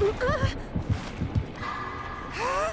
ああ